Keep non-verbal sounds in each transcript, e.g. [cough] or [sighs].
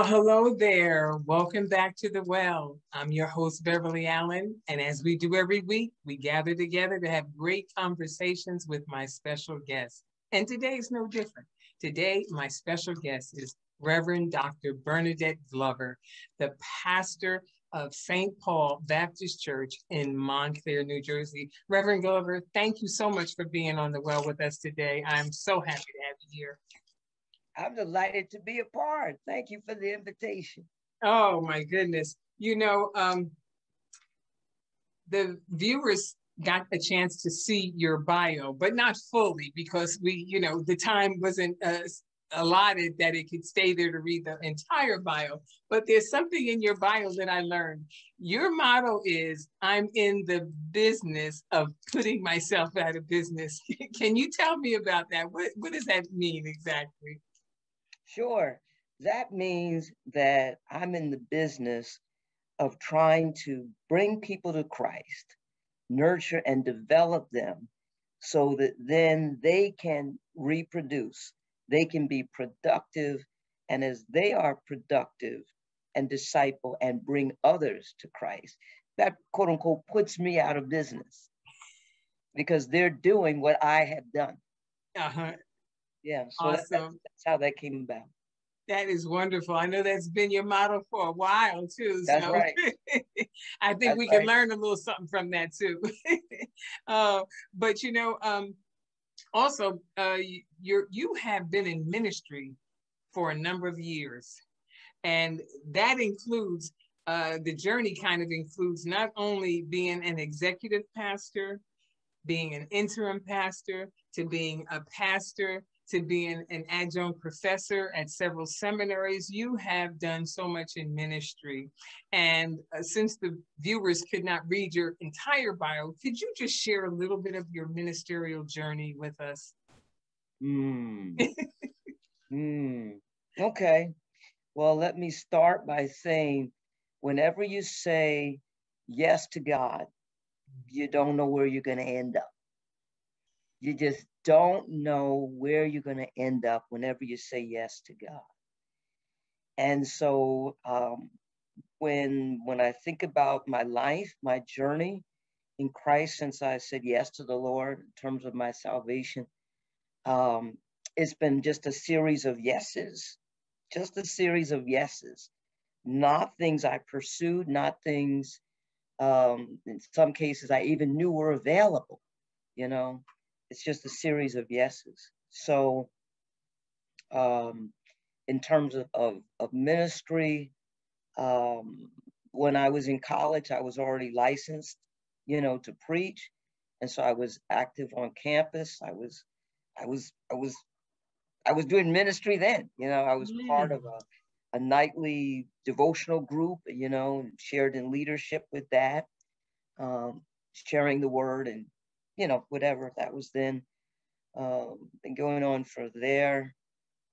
Well, hello there. Welcome back to the well. I'm your host, Beverly Allen. And as we do every week, we gather together to have great conversations with my special guests. And today is no different. Today, my special guest is Reverend Dr. Bernadette Glover, the pastor of St. Paul Baptist Church in Montclair, New Jersey. Reverend Glover, thank you so much for being on the well with us today. I'm so happy to have you here. I'm delighted to be a part. Thank you for the invitation. Oh my goodness. You know, um, the viewers got a chance to see your bio, but not fully because we, you know, the time wasn't uh, allotted that it could stay there to read the entire bio. But there's something in your bio that I learned. Your motto is I'm in the business of putting myself out of business. [laughs] Can you tell me about that? What, what does that mean exactly? Sure. That means that I'm in the business of trying to bring people to Christ, nurture and develop them so that then they can reproduce, they can be productive. And as they are productive and disciple and bring others to Christ, that quote unquote puts me out of business because they're doing what I have done. Uh-huh. Yeah, so awesome. that, that's, that's how that came about. That is wonderful. I know that's been your model for a while too. That's so right. [laughs] I think that's we can learn a little something from that too. [laughs] uh, but you know, um, also uh, you you have been in ministry for a number of years, and that includes uh, the journey. Kind of includes not only being an executive pastor, being an interim pastor, to being a pastor to being an adjunct professor at several seminaries. You have done so much in ministry. And uh, since the viewers could not read your entire bio, could you just share a little bit of your ministerial journey with us? Mm. [laughs] mm. Okay. Well, let me start by saying whenever you say yes to God, you don't know where you're going to end up. You just don't know where you're going to end up whenever you say yes to God. And so um, when when I think about my life, my journey in Christ since I said yes to the Lord in terms of my salvation, um, it's been just a series of yeses, just a series of yeses, not things I pursued, not things um, in some cases I even knew were available, you know it's just a series of yeses. So, um, in terms of, of, of ministry, um, when I was in college, I was already licensed, you know, to preach, and so I was active on campus. I was, I was, I was, I was doing ministry then. You know, I was mm. part of a, a nightly devotional group. You know, shared in leadership with that, um, sharing the word and you know, whatever that was then. Um, been going on for there,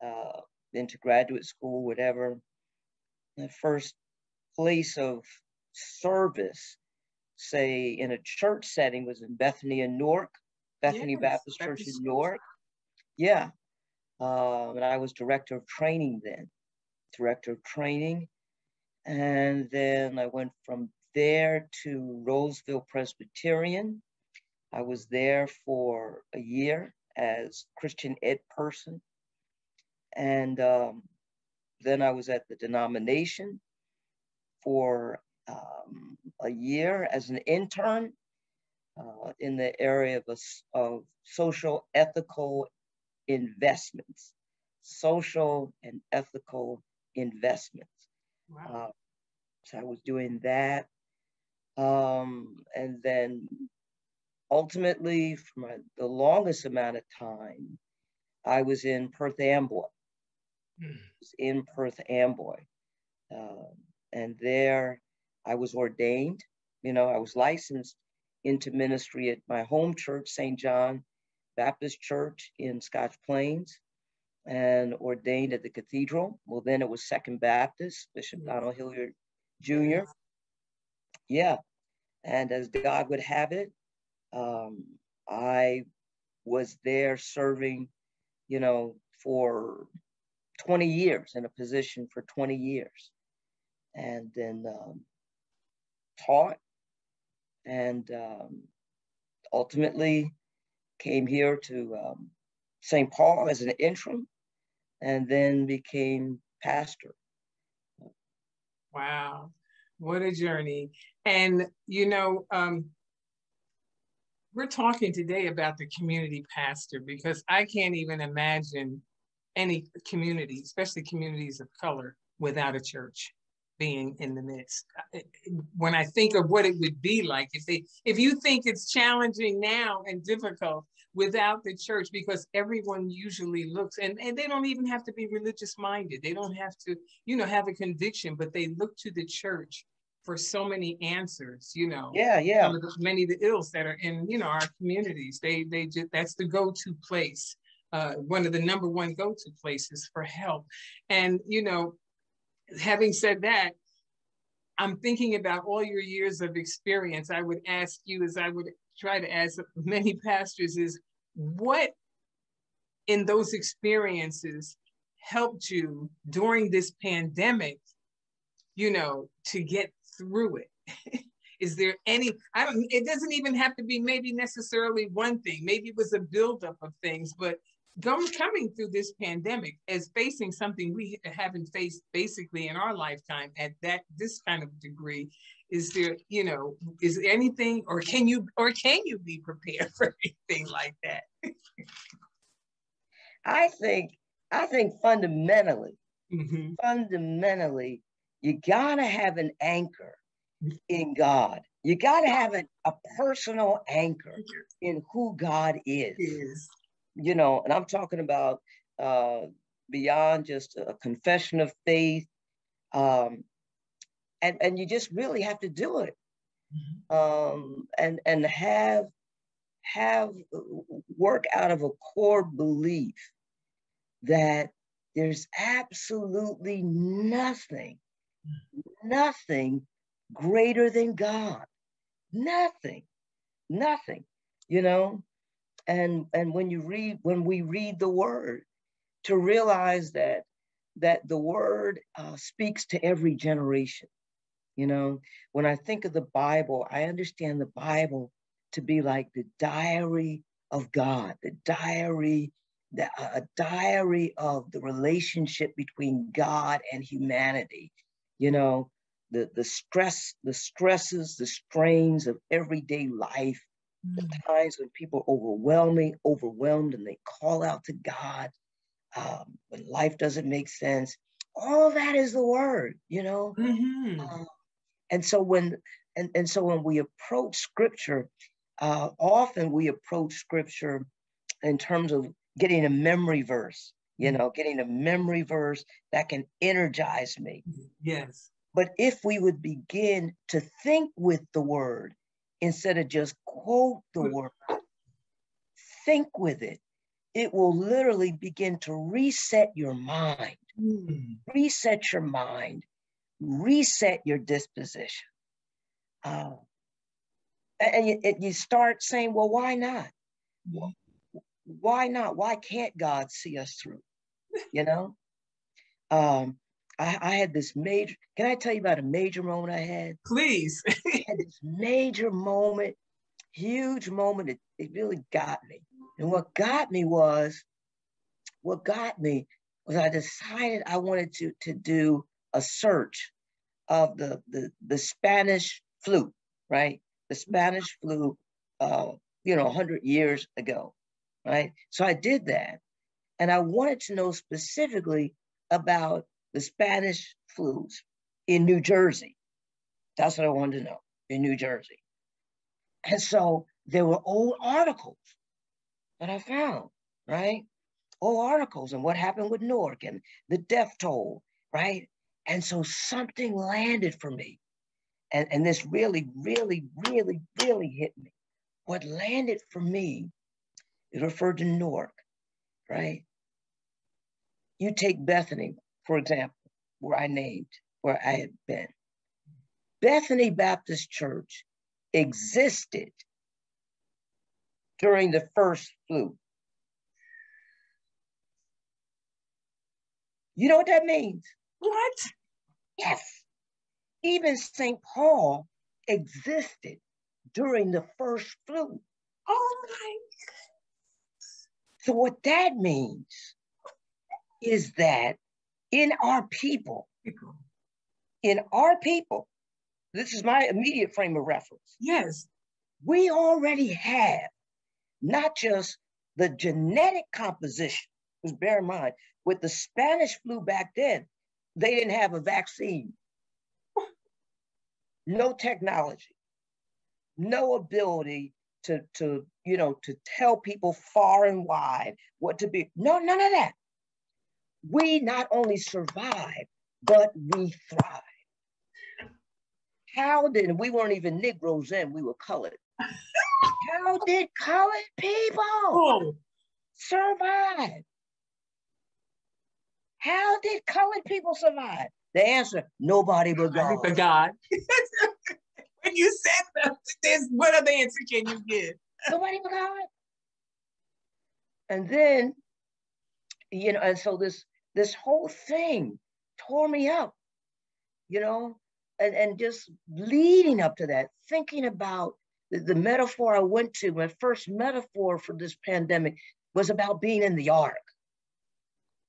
uh, into graduate school, whatever. The first place of service, say in a church setting, was in Bethany in Newark, Bethany yes, Baptist Church in Newark. Yeah. Uh, and I was director of training then, director of training. And then I went from there to Roseville Presbyterian, I was there for a year as Christian ed person. And um, then I was at the denomination for um, a year as an intern uh, in the area of, of social ethical investments, social and ethical investments. Wow. Uh, so I was doing that. Um, and then ultimately, for my, the longest amount of time, I was in Perth Amboy. Mm. was in Perth Amboy. Uh, and there I was ordained. You know, I was licensed into ministry at my home church, St. John Baptist Church in Scotch Plains, and ordained at the cathedral. Well, then it was Second Baptist, Bishop hmm. Donald Hilliard Jr. Yeah. And as God would have it, um, I was there serving, you know, for 20 years in a position for 20 years and then um, taught and um, ultimately came here to um, St. Paul as an interim and then became pastor. Wow, what a journey. And, you know, um, we're talking today about the community pastor because I can't even imagine any community, especially communities of color, without a church being in the midst. When I think of what it would be like if they, if you think it's challenging now and difficult without the church, because everyone usually looks and, and they don't even have to be religious minded. They don't have to, you know, have a conviction, but they look to the church for so many answers, you know. Yeah, yeah. The, many of the ills that are in, you know, our communities. They they just that's the go-to place. Uh, one of the number one go-to places for help. And you know, having said that, I'm thinking about all your years of experience. I would ask you, as I would try to ask many [laughs] pastors, is what in those experiences helped you during this pandemic, you know, to get through it? [laughs] is there any i don't it doesn't even have to be maybe necessarily one thing maybe it was a buildup of things but going, coming through this pandemic as facing something we haven't faced basically in our lifetime at that this kind of degree is there you know is anything or can you or can you be prepared [laughs] for anything like that i think i think fundamentally mm-hmm. fundamentally you gotta have an anchor in god you gotta have a, a personal anchor in who god is, is you know, and I'm talking about uh, beyond just a confession of faith. Um, and, and you just really have to do it. Mm-hmm. Um, and, and have, have work out of a core belief that there's absolutely nothing. Nothing greater than God. Nothing, nothing, you know? and and when you read when we read the word to realize that that the word uh, speaks to every generation you know when i think of the bible i understand the bible to be like the diary of god the diary the, a diary of the relationship between god and humanity you know the the stress the stresses the strains of everyday life the mm. times when people are overwhelming, overwhelmed, and they call out to God um, when life doesn't make sense. All that is the word, you know. Mm-hmm. Uh, and so when and, and so when we approach scripture, uh, often we approach scripture in terms of getting a memory verse, you mm. know, getting a memory verse that can energize me. Yes. But if we would begin to think with the word instead of just quote the word, think with it. It will literally begin to reset your mind, mm. reset your mind, reset your disposition. Uh, and you, you, start saying, well, why not? Why not? Why can't God see us through? You know? Um, I, I, had this major, can I tell you about a major moment I had? Please. [laughs] I had this major moment, huge moment. It, it really got me. And what got me was, what got me was I decided I wanted to, to do a search of the, the, the Spanish flu, right? The Spanish flu, uh, you know, 100 years ago, right? So I did that. And I wanted to know specifically about the Spanish flus in New Jersey. That's what I wanted to know in New Jersey. And so there were old articles that I found, right? Old articles and what happened with Newark and the death toll, right? And so something landed for me. And, and this really, really, really, really hit me. What landed for me is referred to Newark, right? You take Bethany, for example, where I named, where I had been. Bethany Baptist Church existed during the first flu. You know what that means? What? Yes. Even St. Paul existed during the first flu. Oh my. So, what that means is that in our people, People. in our people, this is my immediate frame of reference. Yes. We already have not just the genetic composition, because bear in mind, with the Spanish flu back then, they didn't have a vaccine, no technology, no ability to, to, you know, to tell people far and wide what to be. No, none of that. We not only survive, but we thrive. How did we weren't even Negroes then, we were colored. [laughs] How did colored people Oh, survive? How did colored people survive? The answer, nobody but God. for God. [laughs] when you said that, there's what other answer can you give? Nobody but God. And then, you know, and so this this whole thing tore me up, you know, and, and just leading up to that, thinking about the, the metaphor I went to, my first metaphor for this pandemic was about being in the ark,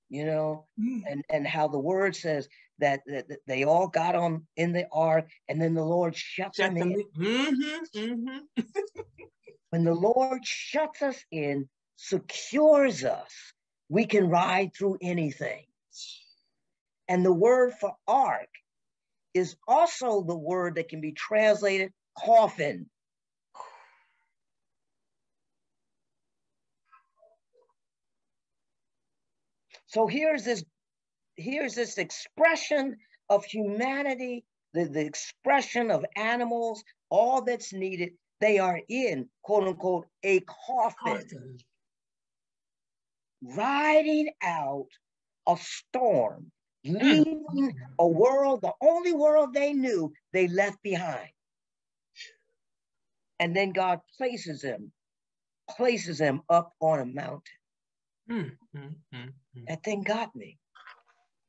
you know, Mm. and, and how the word says that, that, that they all got on in the ark and then the Lord shut, Shut them them in. Mm-hmm, mm-hmm. [laughs] When the Lord shuts us in, secures us, we can ride through anything. And the word for ark is also the word that can be translated coffin. So here's this here's this expression of humanity, the, the expression of animals, all that's needed. They are in quote unquote a coffin, Awesome. Riding out a storm, leaving a world, the only world they knew, they left behind. And then God places them, places them up on a mountain. Mm, mm, mm, mm. That thing got me.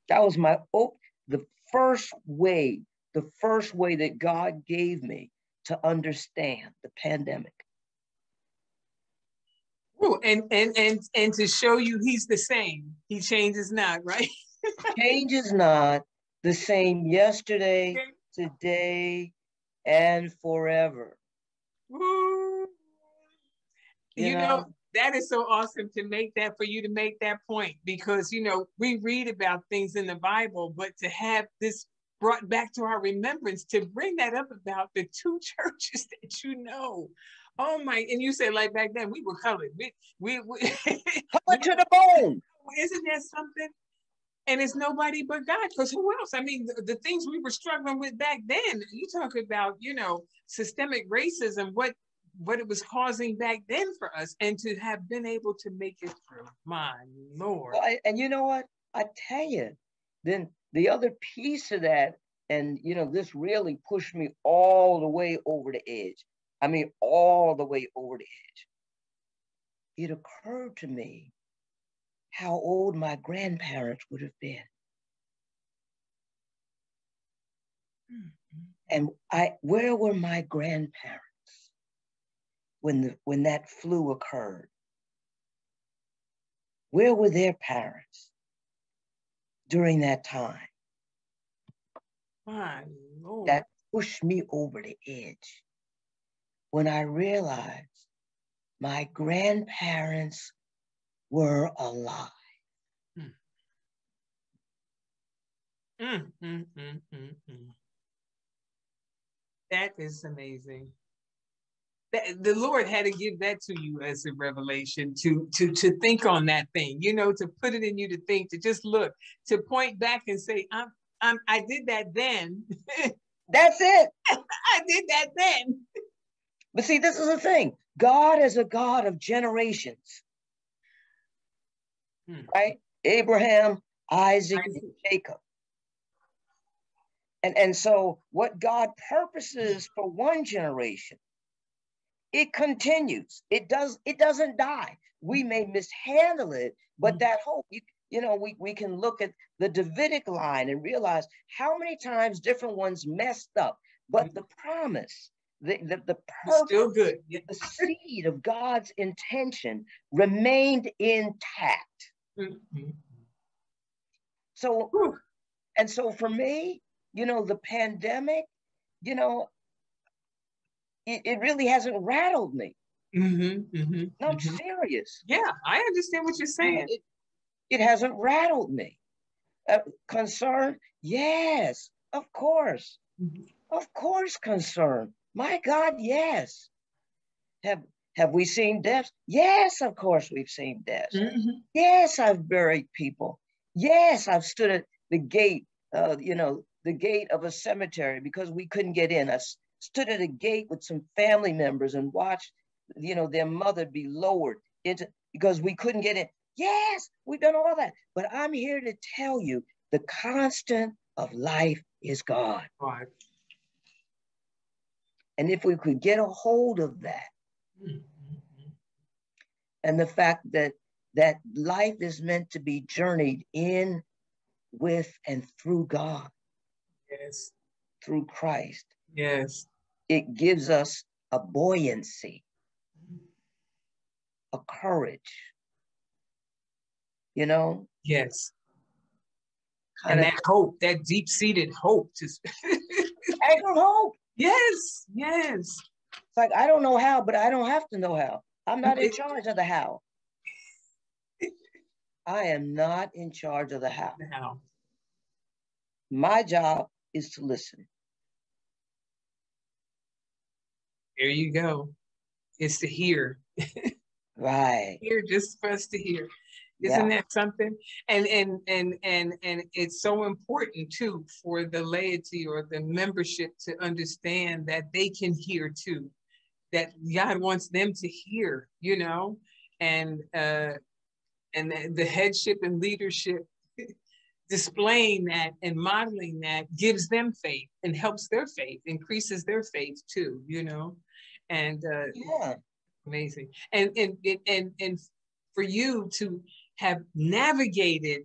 That was my oh, the first way, the first way that God gave me to understand the pandemic. Ooh, and and and and to show you he's the same. He changes not, right? [laughs] Change is not the same yesterday, today, and forever. Woo. You You, know, know? that is so awesome to make that for you to make that point because you know we read about things in the Bible, but to have this brought back to our remembrance to bring that up about the two [laughs] churches that you know. Oh my! And you said like back then we were colored. We we, we [laughs] Coming to the bone. isn't that something? And it's nobody but God. Because who else? I mean, the, the things we were struggling with back then. You talk about, you know, systemic racism. What what it was causing back then for us, and to have been able to make it through. My Lord. Well, I- and you know what? I tell you, then the other piece of that, and you know, this really pushed me all the way over the edge. I mean, all the way over the edge. It occurred to me how old my grandparents would have been. Mm-hmm. And I, where were my grandparents when the when that flu occurred? Where were their parents during that time? My Lord. That pushed me over the edge when I realized my grandparents were alive. Mm, mm, mm. That is amazing. That, the Lord had to give that to you as a revelation to to to think on that thing, you know, to put it in you to think, to just look, to point back and say, I'm I'm I did that then. [laughs] That's it. [laughs] I did that then. But see, this is the thing God is a God of generations, Hmm. right? Abraham, Isaac, and Jacob. And, and so, what God purposes for one generation, it continues. It does. It doesn't die. We may mishandle it, but Mhm. that hope. You, you know, we, we can look at the Davidic line and realize how many times different ones messed up. But mm-hmm. the promise, the, the, the purpose, still good. The seed of God's intention remained intact. Mm-hmm. So, and so for me, you know, the pandemic, you know, it, it really hasn't rattled me. Mm-hmm, mm-hmm, no, I'm mm-hmm. serious. Yeah, I understand what you're saying. It, it hasn't rattled me. Uh, concern? Yes, of course. Mm-hmm. Of course, concern. My God, yes. Have have we seen deaths? Yes, of course we've seen deaths. Mm-hmm. Yes, I've buried people. Yes, I've stood at the gate, uh, you know, the gate of a cemetery because we couldn't get in. I stood at a gate with some family members and watched, you know, their mother be lowered into because we couldn't get in. Yes, we've done all that. But I'm here to tell you the constant of life is God. Right. And if we could get a hold of that, mm-hmm. and the fact that that life is meant to be journeyed in, with, and through God. Yes. Through Christ. Yes. It gives us a buoyancy, a courage, you know? Yes. Kind and of, that hope, that deep seated hope. Just anchor hope. Yes, yes. It's like, I don't know how, but I don't have to know how. I'm not in charge of the how. I am not in charge of the how. The how. My job is to listen. There you go. It's to hear. [laughs] right. Hear just for us to hear. Isn't yeah. that something? And and and and and it's so important too for the laity or the membership to understand that they can hear too, that God wants them to hear, you know, and uh, and the, the headship and leadership [laughs] displaying that and modeling that gives them faith and helps their faith, increases their faith too, you know, and uh, yeah, amazing. And and and and for you to have navigated,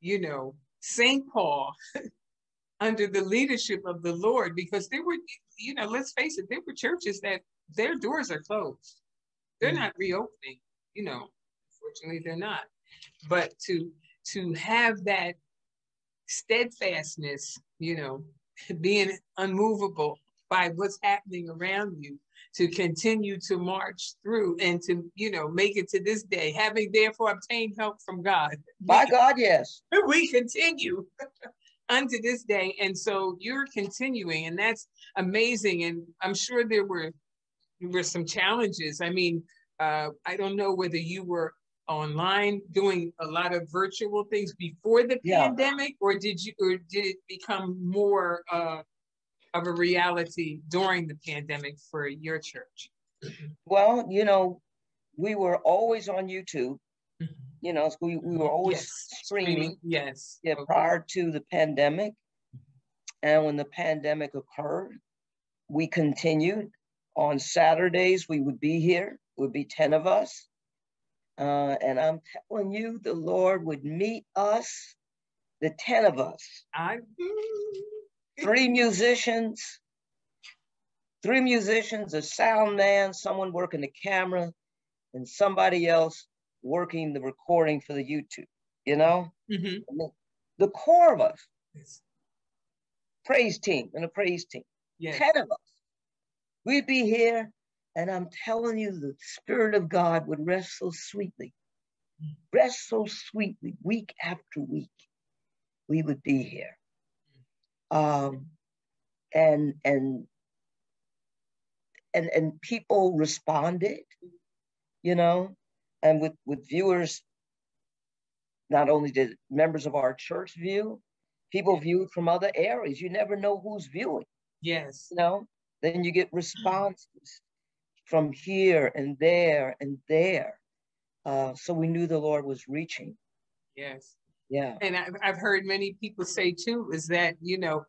you know, St. Paul [laughs] under the leadership of the Lord, because there were, you know, let's face it, there were churches that their doors are closed. They're mm-hmm. not reopening, you know, fortunately they're not. But to to have that steadfastness, you know, being unmovable by what's happening around you, to continue to march through and to, you know, make it to this day, having therefore obtained help from God. By God, yes. [laughs] We continue [laughs] unto this day. And so you're continuing, and that's amazing. And I'm sure there were there were some challenges. I mean, uh, I don't know whether you were online doing a lot of virtual things before the yeah. pandemic, or did you, or did it become more uh, of a reality during the pandemic for your church? Well, you know, we were always on YouTube. Mm-hmm. You know, we, we were always yes. streaming. Yes. Yeah, okay. prior to the pandemic. And when the pandemic occurred, we continued. On Saturdays, we would be here, would be 10 of us. Uh, and I'm telling you, the Lord would meet us, the 10 of us. I three musicians, three musicians, a sound man, someone working the camera, and somebody else working the recording for the YouTube, you know? Mm-hmm. The, core of us, yes. praise team and a praise team, yes. 10 of us. We'd be here, and I'm telling you, the Spirit of God would rest so sweetly, mm. rest so sweetly, week after week. We would be here um, and and and and people responded, you know, and with with viewers. Not only did members of our church view, people viewed from other areas. You never know who's viewing. Yes. You know, then you get responses from here and there and there. Uh, so we knew the Lord was reaching. Yes. Yeah. And I've, I've heard many people say too, is that, you know,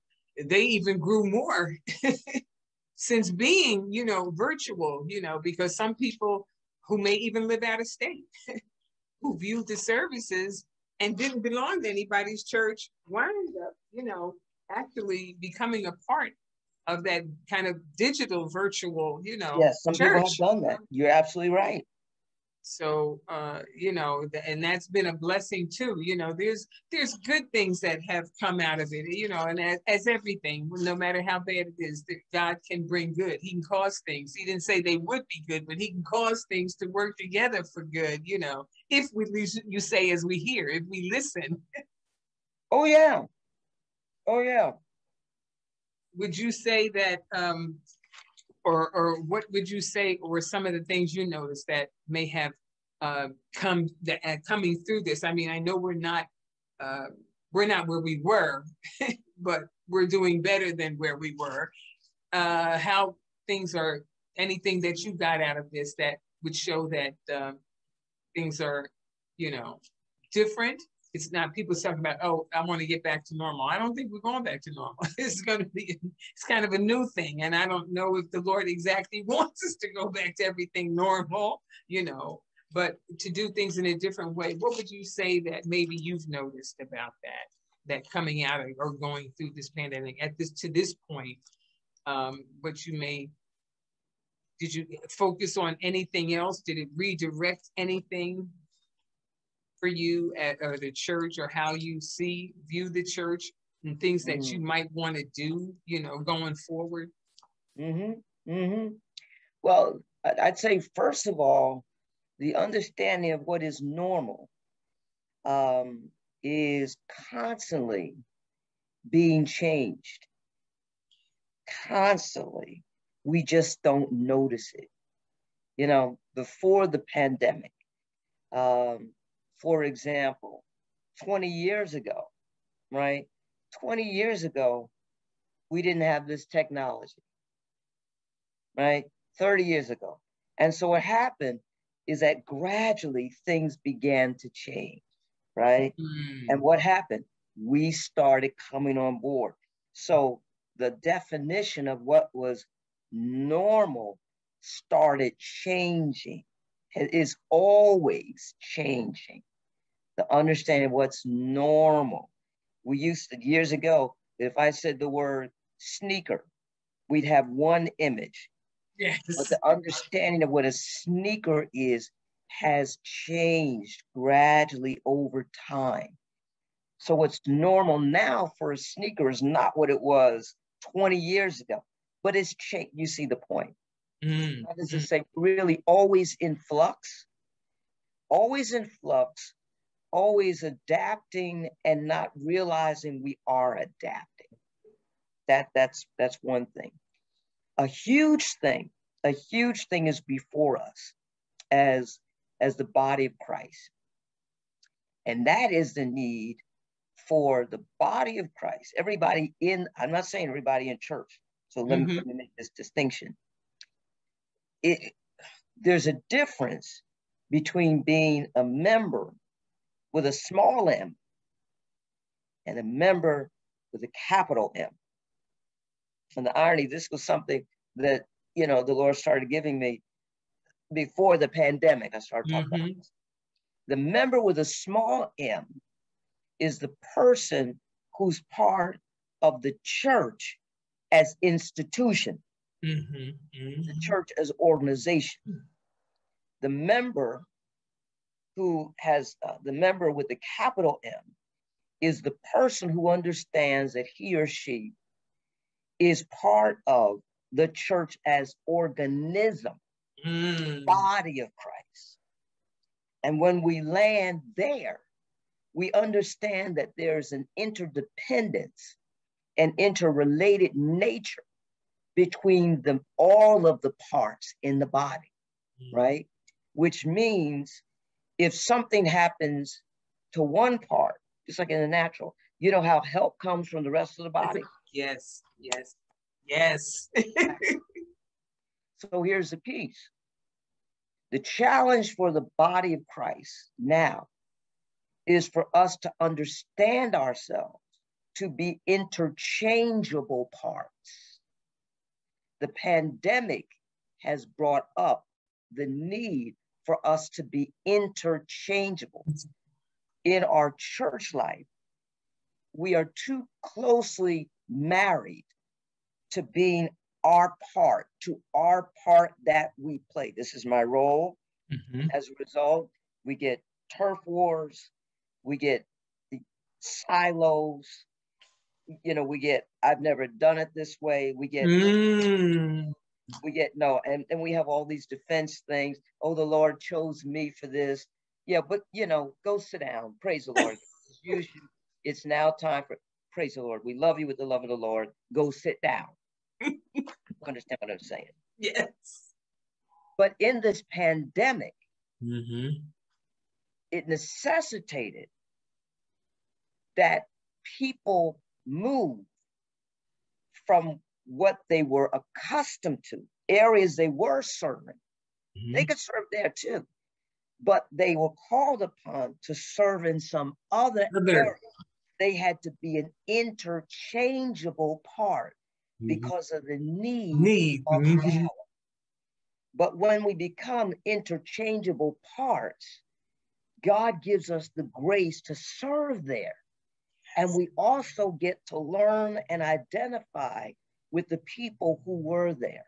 they even grew more [laughs] since being, you know, virtual, you know, because some people who may even live out of state [laughs] who viewed the services and didn't belong to anybody's church wound up, you know, actually becoming a part of that kind of digital virtual, you know. Yes, some church. people have done that. You're absolutely right. So uh, you know, and that's been a blessing too. You know, there's there's good things that have come out of it. You know, and as, as everything, no matter how bad it is, that God can bring good. He can cause things. He didn't say they would be good, but He can cause things to work together for good. You know, if we listen, you say as we hear, if we listen. [laughs] Oh yeah, oh yeah. Would you say that um, or or what would you say were some of the things you noticed that may have uh, come that uh, coming through this? I mean, I know we're not uh, we're not where we were, [laughs] but we're doing better than where we were. Uh, how things are anything that you got out of this that would show that um, things are, you know, different it's not people talking about, oh, I want to get back to normal. I don't think we're going back to normal. [laughs] it's going to be, it's kind of a new thing. And I don't know if the Lord exactly [laughs] wants us to go back to everything normal, you know, but to do things in a different way. What would you say that maybe you've noticed about that, that coming out of, or going through this pandemic at this, to this point, um, what you may, did you focus on anything else? Did it redirect anything for you at or the church or how you see view the church and things that mm-hmm. you might want to do you know going forward mm-hmm. Mm-hmm. well i'd say first of all the understanding of what is normal um, is constantly being changed constantly we just don't notice it you know before the pandemic um, for example, 20 years ago, right? 20 years ago, we didn't have this technology, right? 30 years ago. And so what happened is that gradually things began to change, right? Mm. And what happened? We started coming on board. So the definition of what was normal started changing is always changing. The understanding what's normal. We used to, years ago, if I said the word sneaker, we'd have one image. Yes. But the understanding of what a sneaker is has changed gradually over time. So what's normal now for a sneaker is not what it was 20 years ago, but it's changed. You see the point. Mm. That is to say, really always in flux, always in flux, always adapting and not realizing we are adapting. That, that's, that's one thing. A huge thing, a huge thing is before us as, as the body of Christ. And that is the need for the body of Christ, everybody in, I'm not saying everybody in church. So let, mm-hmm. me, let me make this distinction it, there's a difference between being a member with a small m and a member with a capital M. And the irony, this was something that, you know, the Lord started giving me before the pandemic. I started talking mm-hmm. about this. The member with a small m is the person who's part of the church as institution. Mm-hmm, mm-hmm. The church as organization. The member who has uh, the member with the capital M is the person who understands that he or she is part of the church as organism, mm. body of Christ. And when we land there, we understand that there's an interdependence and interrelated nature between the, all of the parts in the body, mm. right? Which means if something happens to one part, just like in the natural, you know how help comes from the rest of the body? Yes, yes, yes. [laughs] so here's the piece. The challenge for the body of Christ now is for us to understand ourselves to be interchangeable parts the pandemic has brought up the need for us to be interchangeable. in our church life, we are too closely married to being our part, to our part that we play. This is my role. Mm-hmm. As a result, we get turf wars, we get the silos, you know, we get I've never done it this way. We get mm. We get no, and, and we have all these defense things. Oh, the Lord chose me for this. Yeah, but you know, go sit down. Praise the Lord. [laughs] it's now time for praise the Lord. We love you with the love of the Lord. Go sit down. [laughs] Understand what I'm saying? Yes. But in this pandemic, mm-hmm. it necessitated that people move from what they were accustomed to, areas they were serving. Mm-hmm. They could serve there too, but they were called upon to serve in some other area. They had to be an interchangeable part mm-hmm. because of the need, need. of mm-hmm. power. But when we become interchangeable parts, God gives us the grace to serve there. And we also get to learn and identify with the people who were there.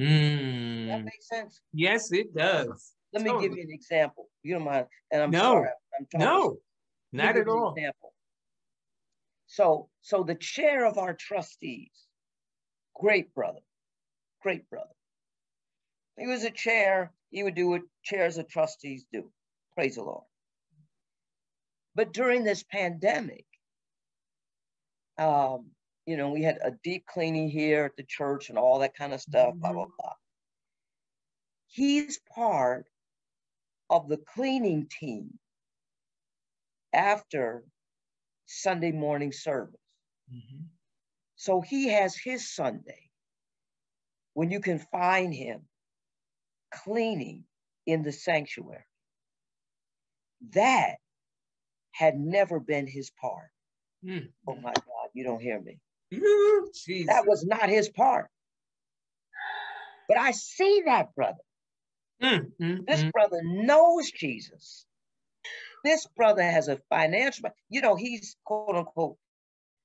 Mm. That makes sense? Yes, it does. Let totally. me give you an example. You don't mind? And I'm no, sorry. I'm no, not at all. Example. So, so the chair of our trustees, great brother, great brother. He was a chair. He would do what chairs of trustees do. Praise the Lord. But during this pandemic, um, you know, we had a deep cleaning here at the church and all that kind of stuff, mm-hmm. blah, blah, blah. He's part of the cleaning team after Sunday morning service. Mm-hmm. So he has his Sunday when you can find him cleaning in the sanctuary. That had never been his part. Mm-hmm. Oh my God you don't hear me. That was not his part. But I see that brother. Mm, mm, this mm. brother knows Jesus. This brother has a financial, you know, he's quote unquote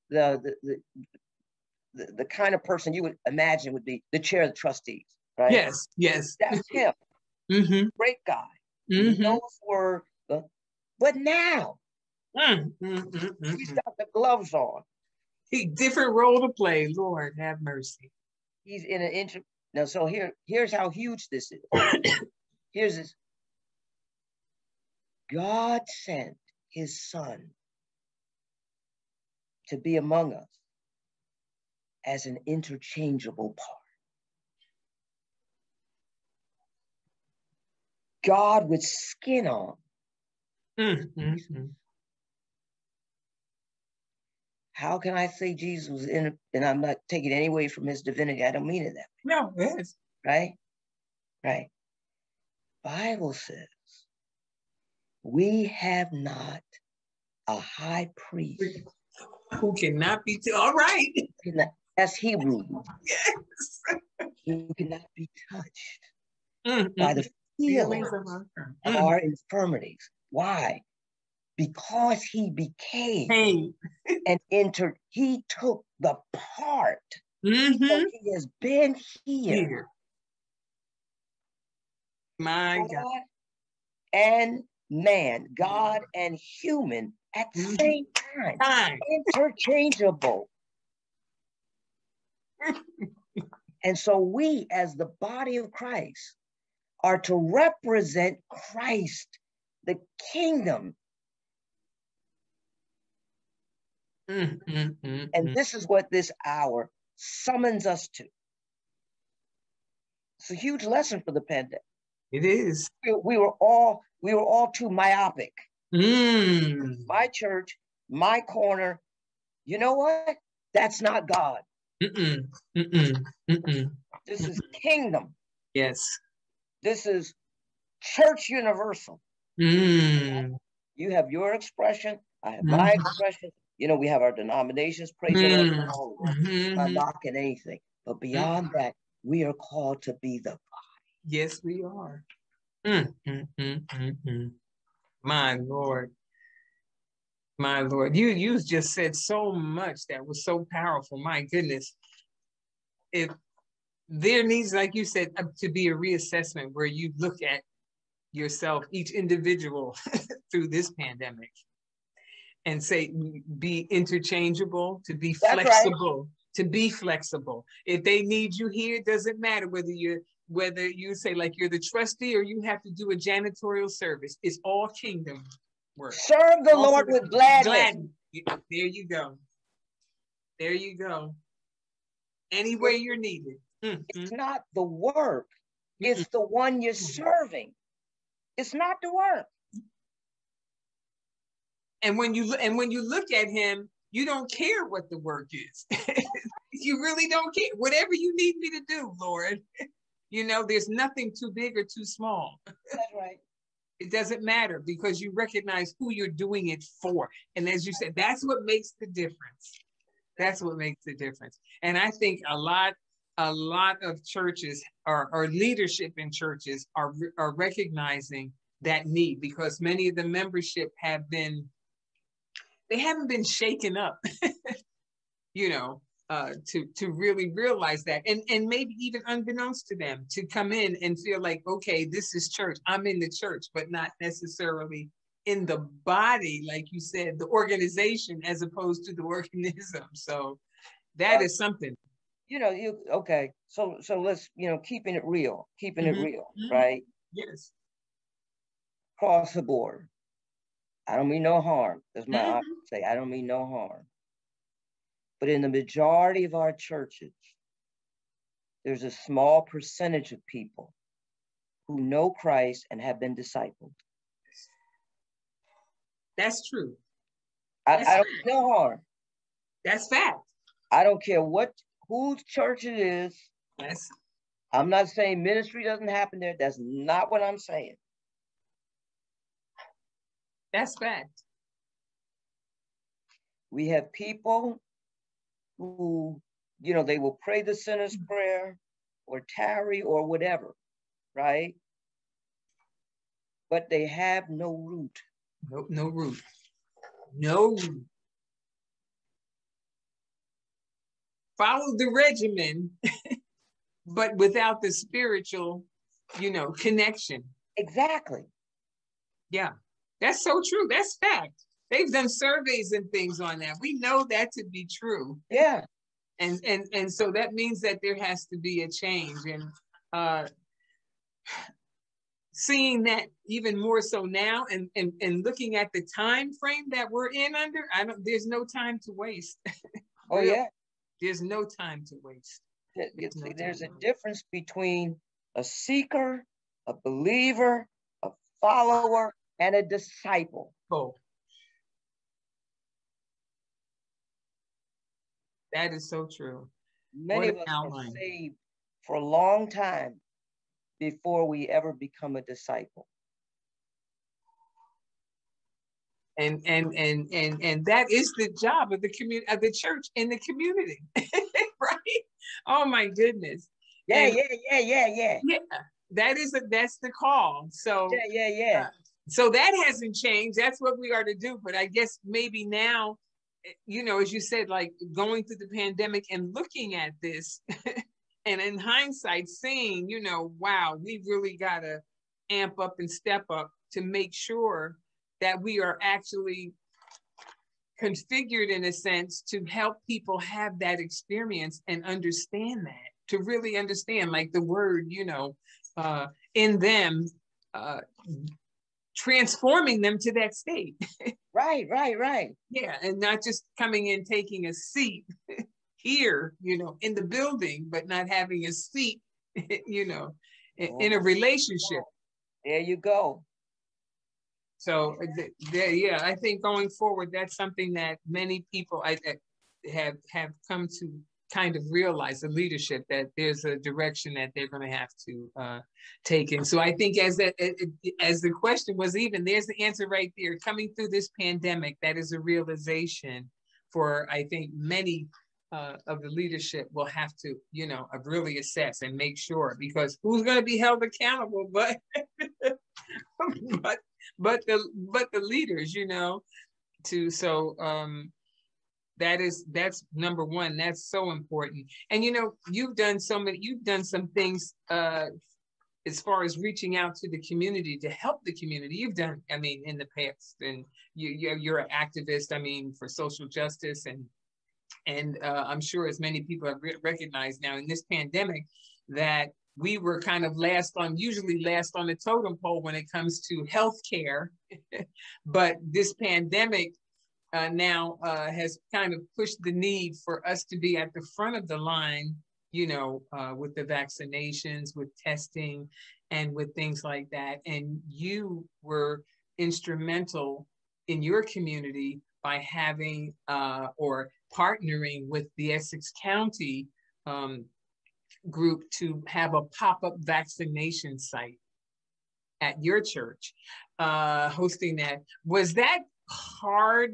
the the, the the, the kind of person you would imagine would be the chair of the trustees, right? Yes, yes. That's [laughs] him. Mm-hmm. Great guy. Mm-hmm. Knows word, but now mm, mm, mm, mm he's got the gloves on different role to play. Lord have mercy. He's in an inter now. So here, here's how huge this is. [coughs] here's this. God sent his son to be among us as an interchangeable part. God with skin on. Mm-hmm. How can I say Jesus was in, and I'm not taking any away from his divinity? I don't mean it that way. No, yes. Right? Right. Bible says, we have not a high priest who cannot be, t- all right. That's Hebrew. Yes. who cannot be touched mm-hmm. by the feelings of our, of our infirmities. Why? Because he became hey. and entered, he took the part. Mm-hmm. So he has been here. here. My God. God. And man, God and human at the mm-hmm. same time. time. Interchangeable. [laughs] and so we, as the body of Christ, are to represent Christ, the kingdom Mm, mm, mm, and mm. this is what this hour summons us to. It's a huge lesson for the pandemic. It is. We, we were all we were all too myopic. Mm. My church, my corner. You know what? That's not God. Mm-mm. Mm-mm. Mm-mm. This is kingdom. Yes. This is church universal. Mm. You have your expression. I have my mm-hmm. expression. You know, we have our denominations, praise mm. the Lord. Mm-hmm. Not knocking anything. But beyond mm-hmm. that, we are called to be the body. Yes, we are. Mm, mm, mm, mm, mm. My Lord. My Lord, you you just said so much that was so powerful. My goodness. If there needs, like you said, uh, to be a reassessment where you look at yourself, each individual [laughs] through this pandemic and say, be interchangeable, to be That's flexible, right. to be flexible. If they need you here, it doesn't matter whether you're whether you say like you're the trustee or you have to do a janitorial service. It's all kingdom work. Serve the also Lord with gladness. gladness. There you go. There you go. Anywhere you're needed. Mm-hmm. It's not the work, it's mm-hmm. the one you're serving. It's not the work. And when you and when you look at him, you don't care what the work is. [laughs] you really don't care. Whatever you need me to do, Lord. [laughs] You know, there's nothing too big or too small. That's right. [laughs] It doesn't matter because you recognize who you're doing it for. And as you said, that's what makes the difference. That's what makes the difference. And I think a lot a lot of churches or, or leadership in churches are, are recognizing that need because many of the membership have been they haven't been shaken up [laughs] you know uh, to to really realize that and and maybe even unbeknownst to them to come in and feel like okay this is church i'm in the church but not necessarily in the body like you said the organization as opposed to the organism so that is something you know, you okay. So so let's you know keeping it real, keeping mm-hmm. it real, mm-hmm. right? Yes. Across the board. I don't mean no harm. That's my mm-hmm. say. I don't mean no harm. But in the majority of our churches, there's a small percentage of people who know Christ and have been discipled. That's true. That's I, I don't know harm. That's fact. I don't care what whose church it is. Yes. I'm not saying ministry doesn't happen there. That's not what I'm saying. That's fact. We have people who, you know, they will pray the sinner's mm-hmm. prayer or tarry or whatever, right? But they have no root. No, no root. No root. follow the regimen, [laughs] but without the spiritual, you know, connection. Exactly. Yeah, that's so true. That's fact. They've done surveys and things on that. We know that to be true. Yeah. And and and so that means that there has to be a change. And uh seeing that even more so now and, and and looking at the time frame that we're in under, I don't there's no time to waste. [laughs] oh yeah. There's no time to waste. There's, no there's a difference between a seeker, a believer, a follower, and a disciple. Oh. That is so true. Many of us outline. are saved for a long time before we ever become a disciple and and and and and that is the job of the community of the church in the community [laughs] right oh my goodness yeah and, yeah yeah yeah yeah yeah that is a that's the call so yeah yeah yeah uh, so that hasn't changed. That's what we are to do. But i guess maybe now you know as you said like going through the pandemic and looking at this [laughs] and in hindsight seeing you know wow we really got to amp up and step up to make sure that we are actually configured in a sense to help people have that experience and understand that to really understand like the word you know uh, in them uh, transforming them to that state. [laughs] Right right right. Yeah and not just coming in taking a seat [laughs] here you know in the building but not having a seat [laughs] you know in, oh. in a mm. relationship. There you go. So uh, yeah, I think going forward, that's something that many people I, I have have come to kind of realize the leadership that there's a direction that they're going to have to uh, take in. So I think as that as the question was even, there's the answer right there. Coming through this pandemic, that is a realization for I think many uh, of the leadership will have to, you know, really assess and make sure because who's going to be held accountable, but [laughs] but but the but the leaders, you know, to so um that is that's number one. That's so important. And you know you've done so many you've done some things uh as far as reaching out to the community to help the community. You've done i mean in the past and you you're an activist i mean for social justice and and uh, i'm sure as many people have re- recognized now in this pandemic that we were kind of last on, usually last on the totem pole when it comes to healthcare. [laughs] but this pandemic uh, now uh, has kind of pushed the need for us to be at the front of the line, you know, uh, with the vaccinations, with testing, and with things like that. And you were instrumental in your community by having uh, or partnering with the Essex County um, group to have a pop-up vaccination site at your church, uh, hosting that. Was that hard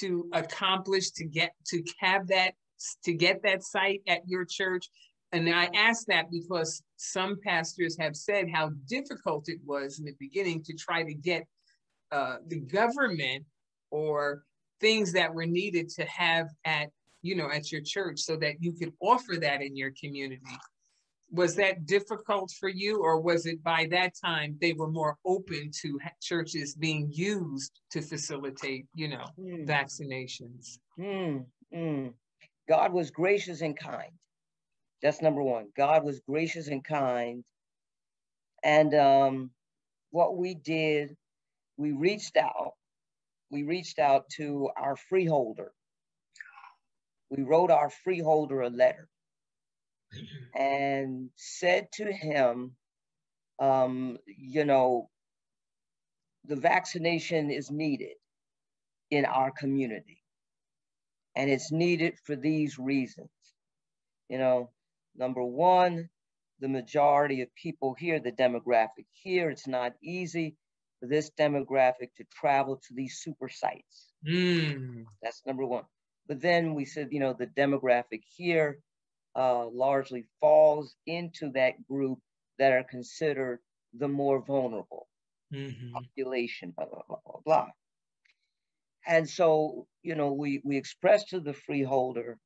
to accomplish to get to have that to get that site at your church? And I ask that because some pastors have said how difficult it was in the beginning to try to get uh, the government or things that were needed to have at you know, at your church so that you could offer that in your community. Was that difficult for you, or was it by that time they were more open to churches being used to facilitate, you know, mm. vaccinations? Mm, mm. God was gracious and kind. That's number one. God was gracious and kind. And um, what we did, we reached out. We reached out to our freeholder we wrote our freeholder a letter and said to him, um, you know, the vaccination is needed in our community. And it's needed for these reasons. You know, number one, the majority of people here, the demographic here, it's not easy for this demographic to travel to these super sites. Mm. That's number one. But then we said, you know, the demographic here uh, largely falls into that group that are considered the more vulnerable mm-hmm. population, blah, blah, blah, blah, blah. And so, you know, we, we expressed to the freeholder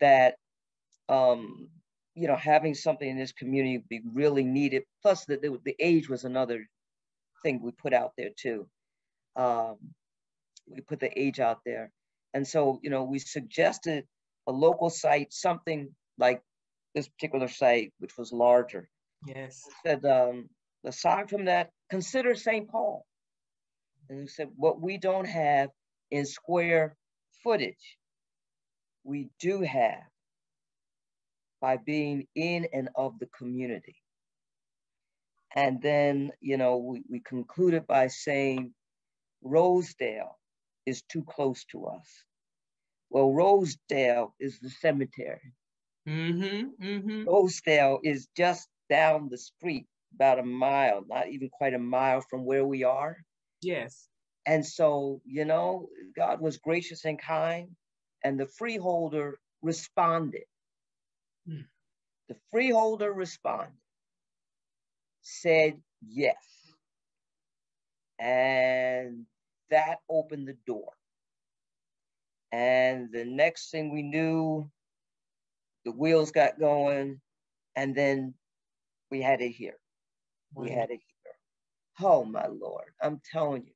that, um, you know, having something in this community would be really needed. Plus, the, the, the age was another thing we put out there too. Um, we put the age out there. And so, you know, we suggested a local site, something like this particular site, which was larger. Yes. We said, um, aside from that, consider St. Paul. And we said, what we don't have in square footage, we do have by being in and of the community. And then, you know, we, we concluded by saying Rosedale is too close to us. Well, Rosedale is the cemetery. Mm-hmm, mm-hmm. Rosedale is just down the street, about a mile, not even quite a mile from where we are. Yes. And so, you know, God was gracious and kind, and the freeholder responded. Mm. The freeholder responded, said yes. And that opened the door. And the next thing we knew, the wheels got going, and then we had it here. We had it here. Oh my Lord, I'm telling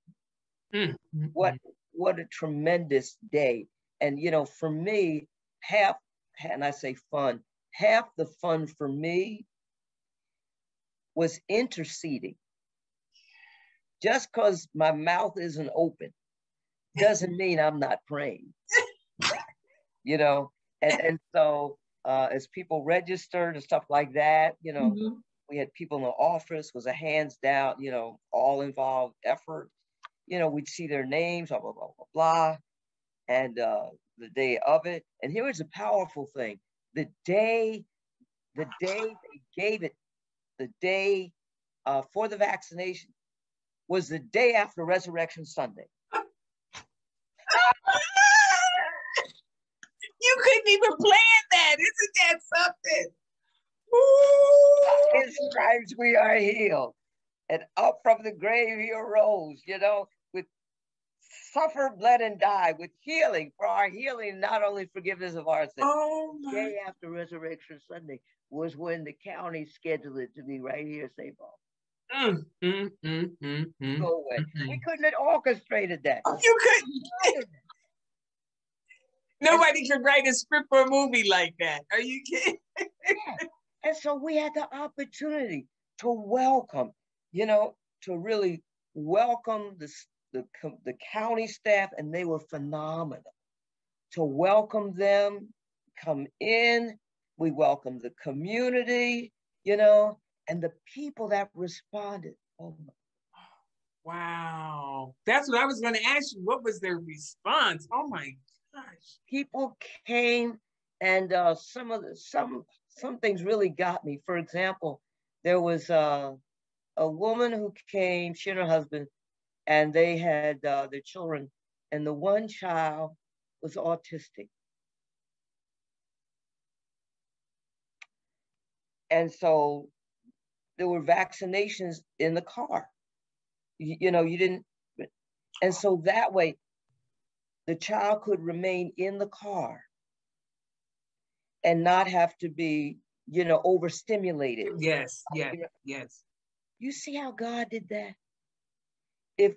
you, mm-hmm. what what a tremendous day. And you know, for me, half, and I say fun, half the fun for me was interceding. Just because my mouth isn't open doesn't mean I'm not praying. [laughs] you know, and, and so uh, as people registered and stuff like that, you know, mm-hmm. we had people in the office, was a hands down, you know, all involved effort. You know, we'd see their names, blah, blah, blah, blah, blah. And uh, the day of it. And here was a powerful thing. The day, the day they gave it, the day uh, for the vaccination was the day after Resurrection Sunday. You couldn't even plan that. Isn't that something? Ooh. His stripes we are healed. And up from the grave he arose, you know, with suffer, bled, and died with healing for our healing, not only forgiveness of our sins. Oh my. Day after Resurrection Sunday was when the county scheduled it to be right here, St. Paul. Mm, mm, mm, mm, mm, Go away. mm. We couldn't have orchestrated that. You could. Nobody could write a script for a movie like that. Are you kidding? yeah. [laughs] And so we had the opportunity to welcome, you know, to really welcome the, the, the county staff, and they were phenomenal. To welcome them, come in, we welcomed the community, you know, and the people that responded. Oh my Wow. That's what I was going to ask you. What was their response? Oh my. People came and uh, some of the some some things really got me. For example, there was uh, a woman who came, she and her husband, and they had uh, their children, and the one child was autistic. And so there were vaccinations in the car. You, you know, you didn't, and so that way the child could remain in the car and not have to be, you know, overstimulated. Yes, yes, yes. You see how God did that? If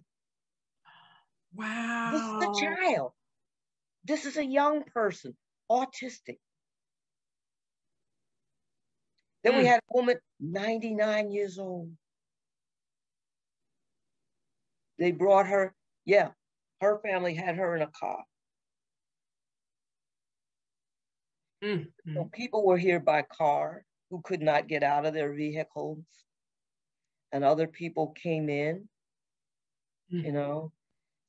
Wow. this is a child, this is a young person, autistic. Then we Mm. had a woman, 99 years old. They brought her, yeah, her family had her in a car. Mm, So people were here by car who could not get out of their vehicles. And other people came in, you Mm. know.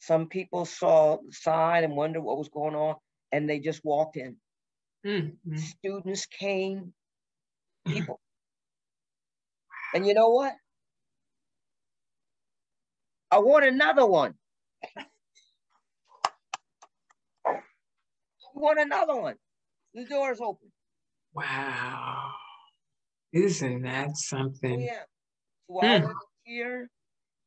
Some people saw the sign and wondered what was going on, and they just walked in. Mm, mm. Students came, people. [sighs] And you know what? I want another one. [laughs] I want another one. The door's open. Wow. Isn't that Oh, something? yeah. So I was hmm. here,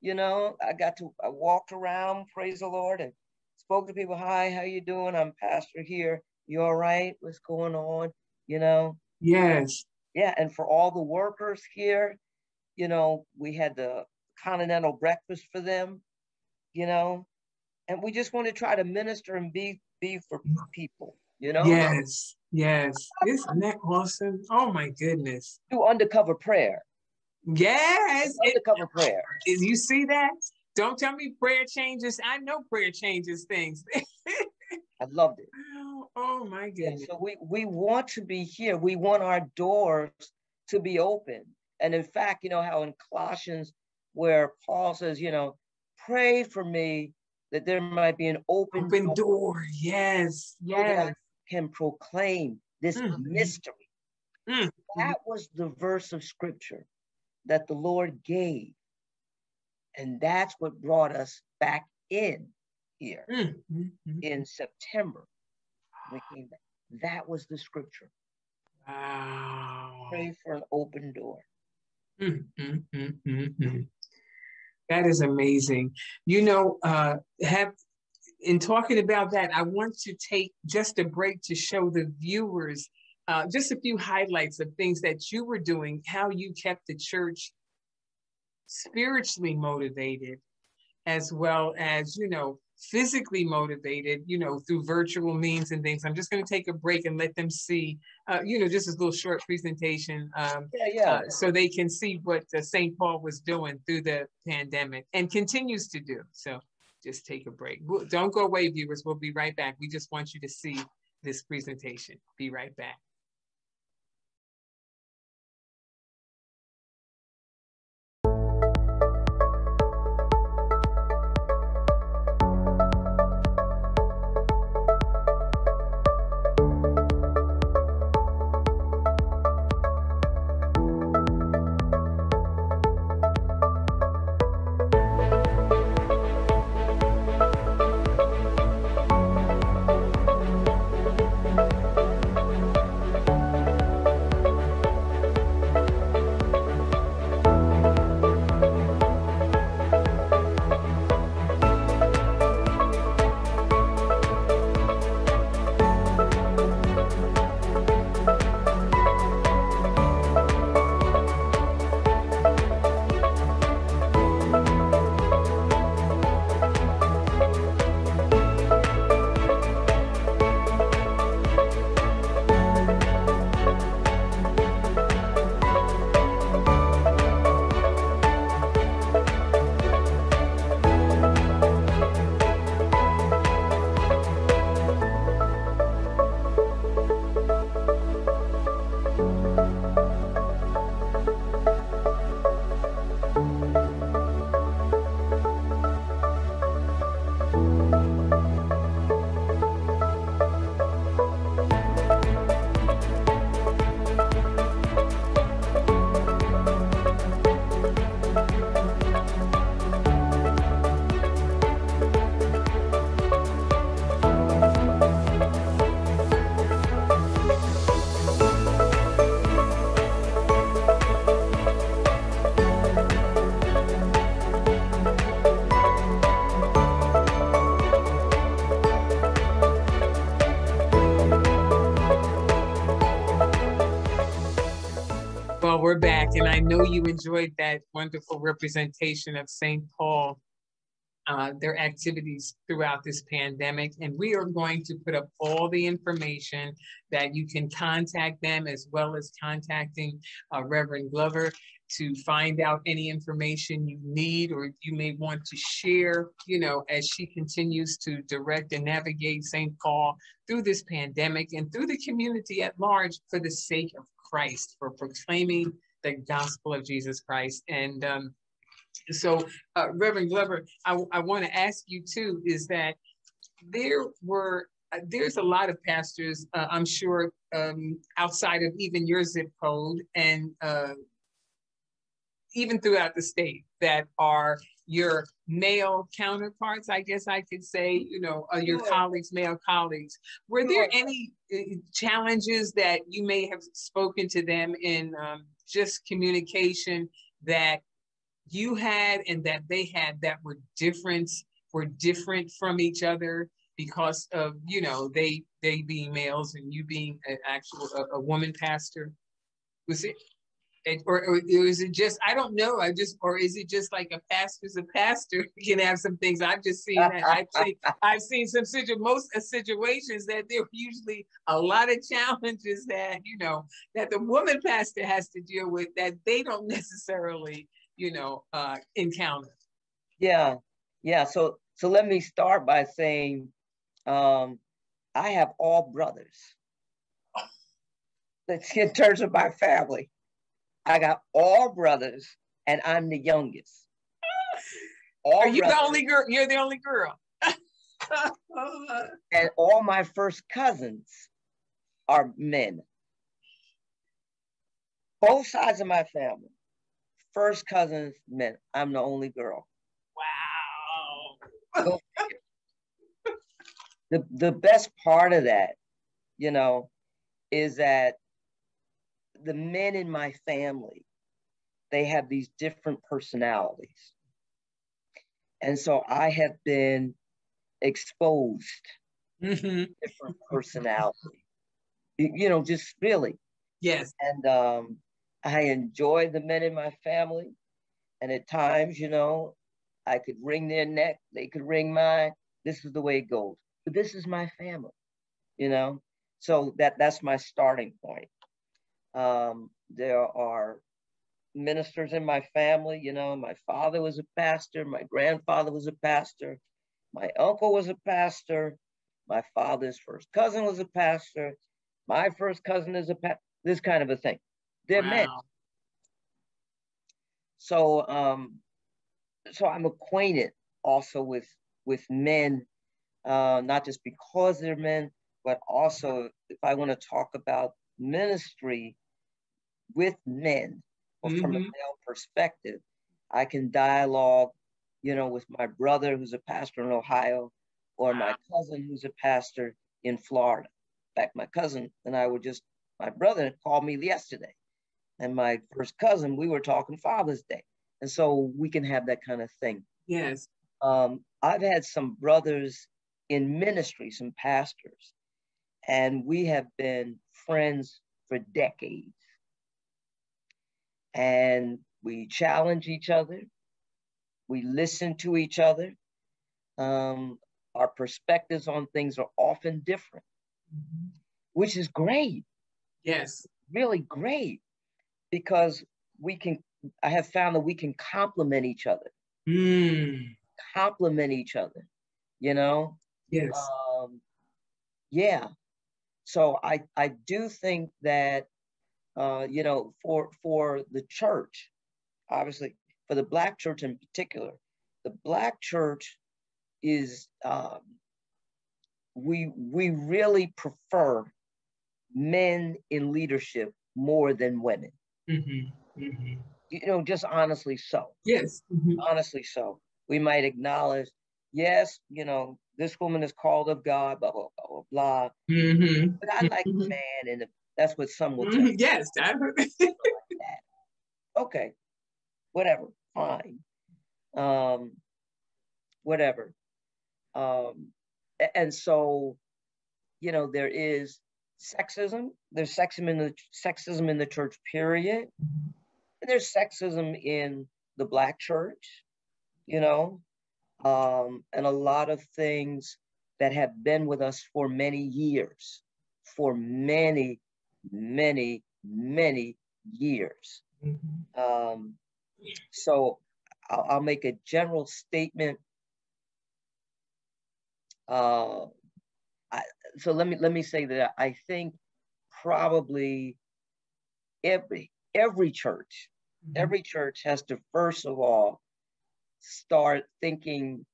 you know, I got to I walked around, praise the Lord, and spoke to people. Hi, how you doing? I'm pastor here. You all right? What's going on? You know, Yes. yeah. And for all the workers here, you know, we had the continental breakfast for them, you know, and we just want to try to minister and be be for mm-hmm. people, you know, Yes. Yes. [laughs] Isn't that awesome? Oh my goodness. do undercover prayer. Yes. It- Undercover prayer. is you see that? Don't tell me prayer changes. I know prayer changes things. [laughs] I loved it. oh, oh my goodness. so we, we want to be here. We want our doors to be open. And in fact, you know how in Colossians, where Paul says, you know, pray for me that there might be an open, Open door door. Yes. so Yes. can proclaim this Mhm. mystery. Mm, That was the verse of scripture that the Lord gave. And that's what brought us back in here mm, mm, mm. in September. We came back. That was the scripture. Wow. Pray for an open door. Mm, mm, mm, mm, mm. That is amazing. You know, uh, have in talking about that, I want to take just a break to show the viewers uh, just a few highlights of things that you were doing, how you kept the church spiritually motivated, as well as, you know, physically motivated, you know, through virtual means and things. I'm just going to take a break and let them see, uh, you know, just a little short presentation. Um, Yeah, yeah. uh, so they can see what uh, St. Paul was doing through the pandemic and continues to do. So just take a break. We'll- don't go away, viewers. We'll be right back. We just want you to see this presentation. Be right back. We're back, and I know you enjoyed that wonderful representation of St. Paul, uh, their activities throughout this pandemic. And we are going to put up all the information that you can contact them as well as contacting uh, Reverend Glover to find out any information you need or you may want to share, you know, as she continues to direct and navigate St. Paul through this pandemic and through the community at large for the sake of Christ, for proclaiming the gospel of Jesus Christ. And um, so, uh, Reverend Glover, I, I want to ask you too is that there were uh, there's a lot of pastors, uh, I'm sure, um, outside of even your zip code and uh, even throughout the state that are your male counterparts, I guess I could say, you know, uh, your colleagues, male colleagues. Were there any uh, challenges that you may have spoken to them in um, just communication that you had and that they had that were different, were different from each other because of, you know, they they being males and you being an actual a, a woman pastor? Was it or, or, is it just I don't know. I just or is it just like a pastor's a pastor [laughs] can have some things. I've just seen that. I've [laughs] seen I've seen some situ most uh, situations that there are usually a lot of challenges that you know that the woman pastor has to deal with that they don't necessarily you know uh, encounter. Yeah, yeah. So so let me start by saying um, I have all brothers. [laughs] Let's in terms of my family. I got all brothers, and I'm the youngest. All Are you brothers. the only girl? You're the only girl. [laughs] and all my first cousins are men. Both sides of my family. First cousins, men. I'm the only girl. Wow. the, the best part of that, you know, is that the men in my family, they have these different personalities. And so I have been exposed mm-hmm. different personality. You know, just really. Yes. And um, I enjoy the men in my family. And at times, you know, I could wring their neck, they could wring mine. This is the way it goes. But this is my family, you know. So that that's my starting point. Um, there are ministers in my family. You know, my father was a pastor, my grandfather was a pastor, my uncle was a pastor, my father's first cousin was a pastor, my first cousin is a pastor, this kind of a thing. They're wow. men. So, um, so I'm acquainted also with with men, uh, not just because they're men, but also if I want to talk about ministry with men or mm-hmm. from a mm-hmm. male perspective. I can dialogue, you know, with my brother who's a pastor in Ohio or my cousin who's a pastor in Florida. In fact, my cousin and I were just, my brother called me yesterday. And my first cousin, we were talking Father's Day. And so we can have that kind of thing. Yes. Um, I've had some brothers in ministry, some pastors, and we have been friends for decades and we challenge each other. We listen to each other. Um, our perspectives on things are often different, mm-hmm. which is great. Yes. Really great because we can, I have found that we can complement each other. Mm. Complement each other, you know? Yes. Um, yeah. So I, I do think that uh, you know, for for the church, obviously for the black church in particular, the black church is um, we we really prefer men in leadership more than women. Mm-hmm. Mm-hmm. You know, just honestly so. Yes. Mm-hmm. Honestly so. We might acknowledge, yes, you know, this woman is called of God, blah blah blah blah. Mm-hmm. But I like mm-hmm. man and that's what some will tell mm-hmm. Yes, I heard like okay, whatever, fine. Um, whatever. Um, and so, you know, there is sexism. There's sexism in the sexism in the church, period. And there's sexism in the black church, you know, um, and a lot of things that have been with us for many years, for many, many, many years. Mm-hmm. Um, so I'll, I'll, make a general statement. Uh, I, so let me let me say that I think probably every every church, mm-hmm. every church has to first of all start thinking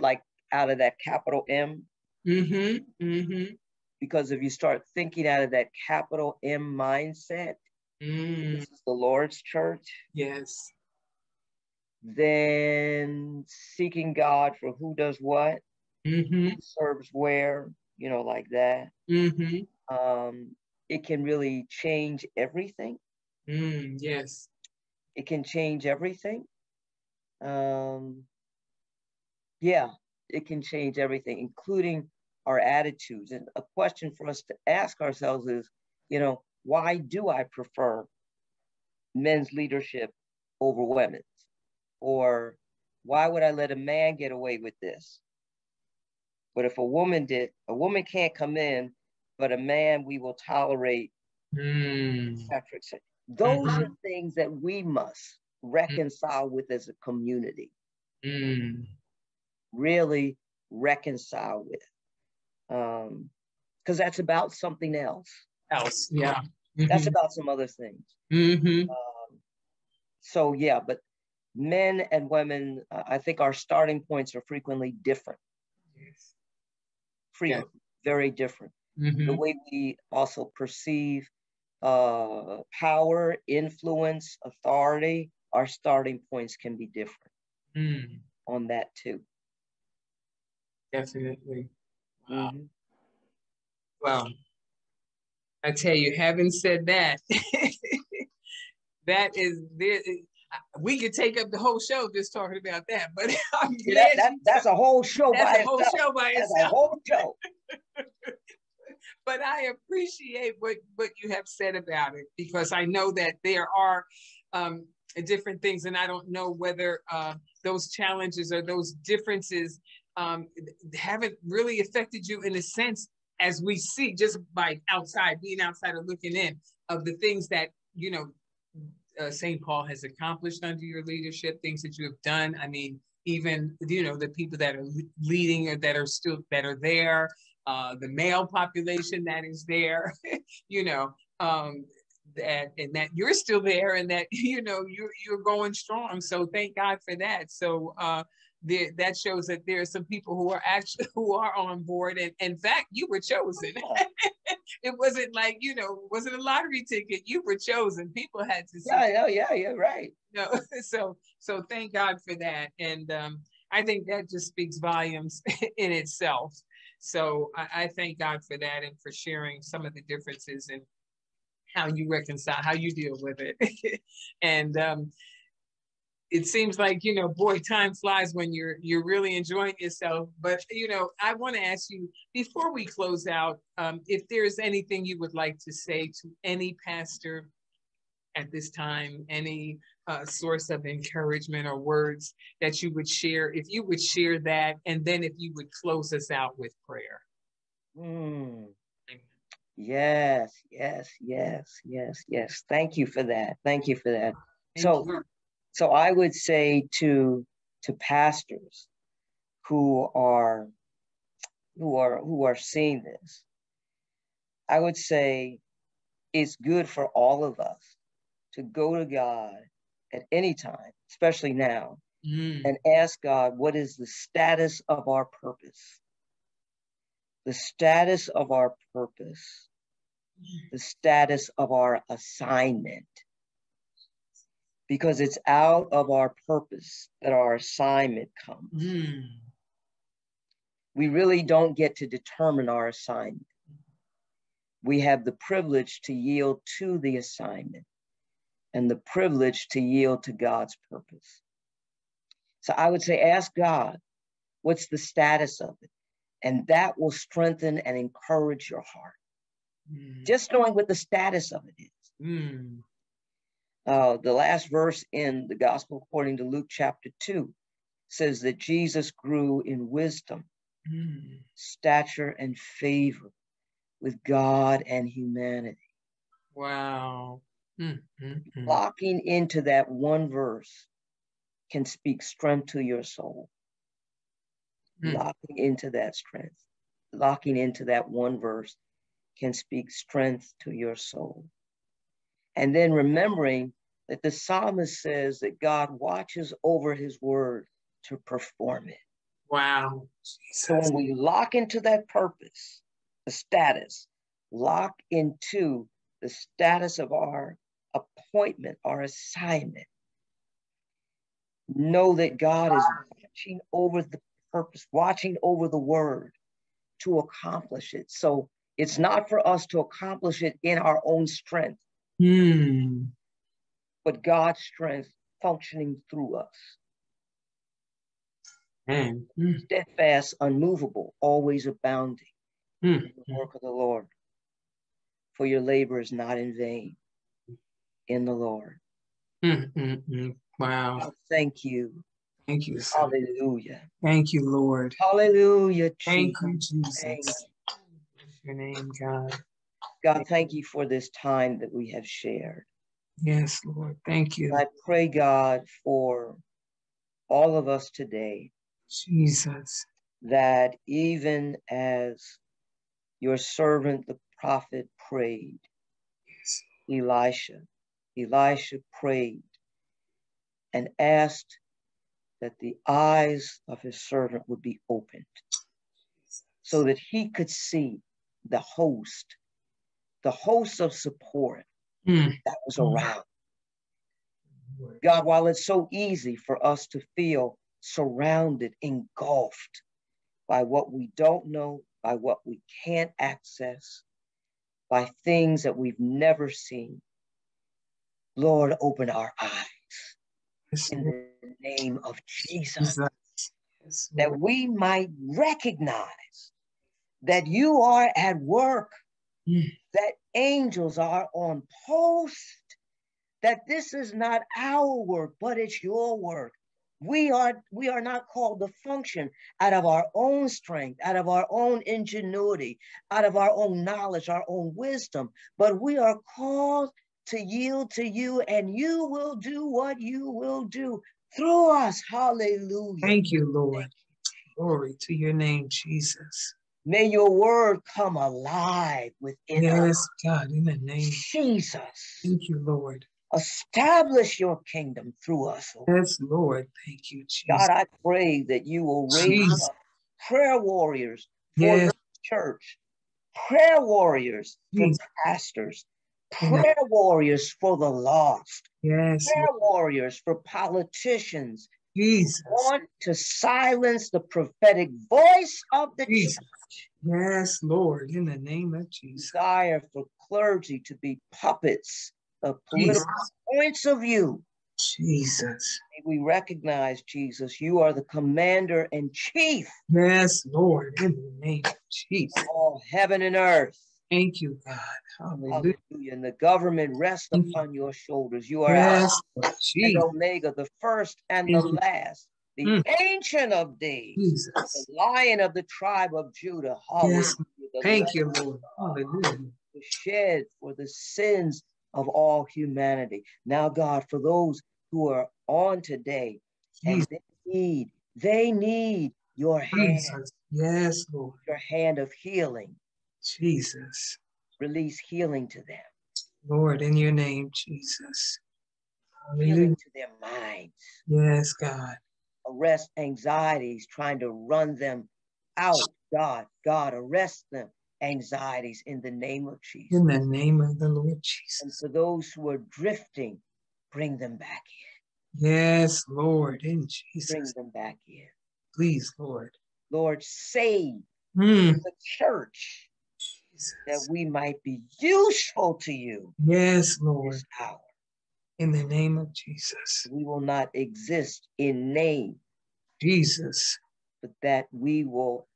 like out of that capital M. Mm-hmm. Mm-hmm. Because if you start thinking out of that capital M mindset, mm. this is the Lord's church. Yes. Then seeking God for who does what, mm-hmm. who serves where, you know, like that. Mm-hmm. Um, it can really change everything. Mm, yes. It can change everything. Um, yeah, it can change everything, including our attitudes. And a question for us to ask ourselves is, you know, why do I prefer men's leadership over women's? Or why would I let a man get away with this? But if a woman did, a woman can't come in, but a man we will tolerate. Mm. Those mm-hmm. are things that we must reconcile with as a community. Mm. Really reconcile with. Um, because that's about something else. Else, yeah. Mm-hmm. That's about some other things. Mm-hmm. Um, so yeah, but men and women, uh, I think our starting points are frequently different. Yes. Frequent, yeah. very different. Mm-hmm. The way we also perceive uh, power, influence, authority, our starting points can be different mm. on that too. Definitely. Wow. Mm-hmm. Well, I tell you, having said that, [laughs] that is there. We could take up the whole show just talking about that, but [laughs] I'm glad that, that, that's a whole show that's by a whole itself. show by that's itself. a whole show. [laughs] but I appreciate what what you have said about it because I know that there are um, different things, and I don't know whether uh, those challenges or those differences um, haven't really affected you in a sense as we see just by outside being outside or looking in of the things that you know uh, St. Paul has accomplished under your leadership, things that you have done. I mean, even you know the people that are leading or that are still that are there, uh, the male population that is there, [laughs] you know, um, that and that you're still there and that [laughs] you know you're you're going strong. So thank God for that. So uh, there, that shows that there are some people who are actually [laughs] who are on board and in fact you were chosen. [laughs] It wasn't like you know wasn't a lottery ticket. You were chosen. People had to yeah yeah yeah yeah right. No so so thank god for that and um i think that just speaks volumes in itself. So I, I thank god for that and for sharing some of the differences and how you reconcile how you deal with it. [laughs] And um it seems like you know boy time flies when you're you're really enjoying yourself. But you know i want to ask you before we close out um, if there's anything you would like to say to any pastor at this time any uh, source of encouragement or words that you would share if you would share that and then if you would close us out with prayer. Mm. Yes yes yes yes yes thank you for that thank you for that thank so you so I would say to to pastors who are who are who are seeing this, I would say it's good for all of us to go to God at any time, especially now, mm. and ask God what is the status of our purpose. The status of our purpose, the status of our assignment because it's out of our purpose that our assignment comes. Mm. We really don't get to determine our assignment. We have the privilege to yield to the assignment and the privilege to yield to God's purpose. So I would say, ask God, what's the status of it? And that will strengthen and encourage your heart. Mm. Just knowing what the status of it is. Mm. Uh, the last verse in the gospel according to Luke chapter 2 says that Jesus grew in wisdom, mm. stature, and favor with God and humanity. Wow. Mm-hmm. Locking into that one verse can speak strength to your soul. Mm. Locking into that strength, locking into that one verse can speak strength to your soul. And then remembering that the psalmist says that God watches over his word to perform it. Wow. So when we lock into that purpose, the status, lock into the status of our appointment, our assignment, know that God is watching over the purpose, watching over the word to accomplish it. So it's not for us to accomplish it in our own strength, mm. but God's strength functioning through us. Mm. Steadfast, unmovable, always abounding mm. in the work of the Lord. For your labor is not in vain in the Lord. Wow. thank you. Thank you. Hallelujah. Thank you, Lord. Hallelujah. Thank you, Jesus. Thank your name, God. God, thank you for this time that we have shared. Yes, Lord. Thank you. I pray, God, for all of us today. Jesus. That even as your servant, the prophet, prayed, yes. Elisha, Elisha prayed and asked that the eyes of his servant would be opened so that he could see the host, the host of support mm. that was around. God, while it's so easy for us to feel surrounded, engulfed by what we don't know, by what we can't access, by things that we've never seen, Lord, open our eyes in the name of Jesus, that we might recognize that you are at work, mm. that angels are on post, that this is not our work, but it's your work. We are, we are not called to function out of our own strength, out of our own ingenuity, out of our own knowledge, our own wisdom, but we are called to yield to you, and you will do what you will do through us. Hallelujah. Thank you, Lord. Glory to your name, Jesus. May your word come alive within yes, us. Yes, God, in the name Jesus. Thank you, Lord. Establish your kingdom through us. Lord. Yes, Lord. Thank you, Jesus. God, I pray that you will raise Jesus. up prayer warriors for yes. the church, prayer warriors Jesus. for pastors, prayer warriors for the lost, yes, prayer warriors for politicians, Jesus. want to silence the prophetic voice of the Jesus. church. Yes, Lord, in the name of Jesus. Desire for clergy to be puppets of political Jesus. points of view. Jesus. May we recognize, Jesus, you are the commander in chief. Yes, Lord, in the name of Jesus. All heaven and earth. Thank you, God. Hallelujah. Hallelujah. And the government rests upon your shoulders. You are yes, Alpha and Omega, the first and the last, the mm. ancient of days, Jesus. the lion of the tribe of Judah. Hallelujah. Yes. Thank you, Lord. Hallelujah. Shed for the sins of all humanity. Now, God, for those who are on today, and they need, they need your hand. Jesus. Yes, Lord. Your hand of healing Jesus. Release healing to them. Lord, in your name, Jesus. Healing to their minds. Yes, God. Arrest anxieties trying to run them out. God, God, arrest them anxieties in the name of Jesus. In the name of the Lord Jesus. And for those who are drifting, bring them back in. Yes, Lord, in Jesus. Bring them back in. Please, Lord. Lord, save mm. the church Jesus. that we might be useful to you. Yes, Lord. In the name of Jesus. We will not exist in name. Jesus. But that we will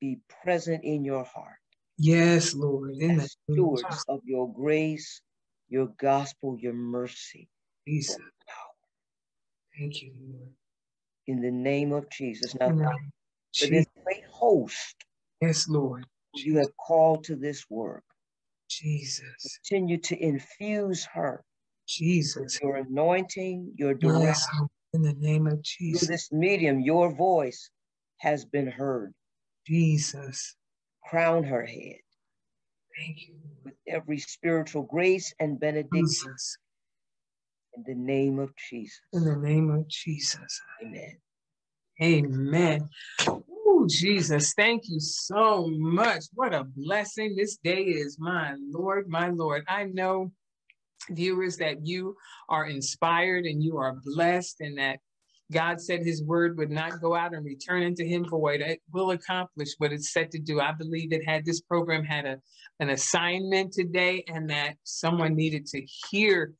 be present in your heart. Yes, Lord. In the stewards of your grace, your gospel, your mercy. Jesus. Thank you, Lord. In the name of Jesus. Now, for this great host. Yes, Lord. You have called to this work. Jesus. Continue to infuse her. Jesus. Your anointing, your direction. In the name of Jesus. Through this medium, your voice has been heard. Jesus. Crown her head. Thank you. With every spiritual grace and benediction. Jesus. In the name of Jesus. In the name of Jesus. Amen. Amen. Jesus, thank you so much. What a blessing this day is, my Lord, my Lord. I know, viewers, that you are inspired and you are blessed, and that God said his word would not go out and return into him void. It will accomplish what it's set to do. I believe it had this program had a, an assignment today and that someone needed to hear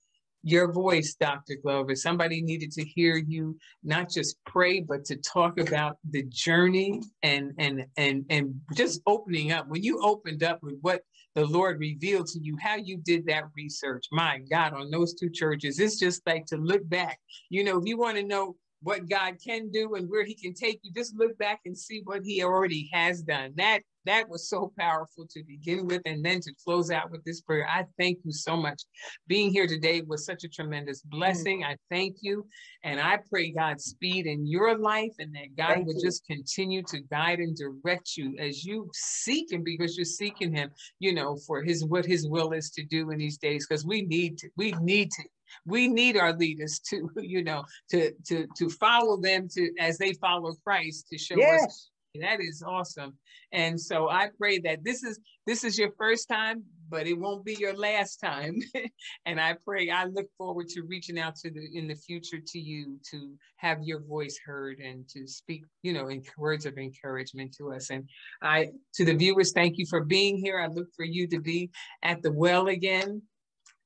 your voice, Dr. Glover. Somebody needed to hear you not just pray, but to talk about the journey and and and and just opening up. When you opened up with what the Lord revealed to you, how you did that research, my God, on those two churches, it's just like to look back. You know, if you want to know what God can do and where he can take you, just look back and see what he already has done. That that was so powerful to begin with and then to close out with this prayer. I thank you so much. Being here today was such a tremendous blessing. Mm. I thank you and I pray God's speed in your life and that God thank would you. just continue to guide and direct you as you seek him because you're seeking him, you know, for his what his will is to do in these days because we need to we need to we need our leaders to [laughs] you know to to to follow them to as they follow christ to show yes. us that is awesome. And so i pray that this is this is your first time but it won't be your last time. [laughs] And i pray i look forward to reaching out to the in the future to you to have your voice heard and to speak you know in words of encouragement to us. And i to the viewers thank you for being here. I look for you to be at the well again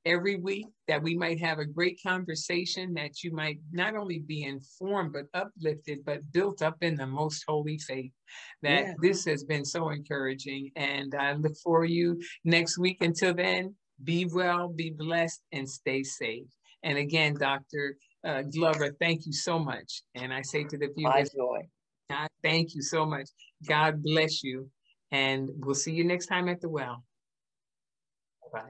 every week that we might have a great conversation that you might not only be informed but uplifted but built up in the most holy faith. That yeah. this has been so encouraging and i look for you next week. Until then be well be blessed and stay safe. And again dr uh, glover thank you so much. And i say to the viewers God, thank you so much. God bless you and we'll see you next time at the well. Bye